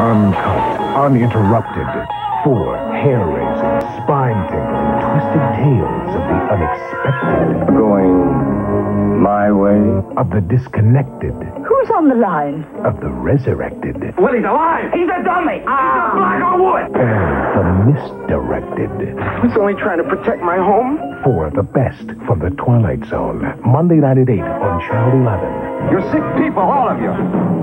Uncut, uninterrupted. Four hair-raising, spine-tingling, twisted tales of the unexpected. Going my way? Of the disconnected. Who's on the line? Of the resurrected. Well, he's alive! He's a dummy! Ah. He's a ah. black on wood! And the misdirected. I was only trying to protect my home. For the best from the Twilight Zone. Monday night at 8 on Channel 11. You're sick people, all of you.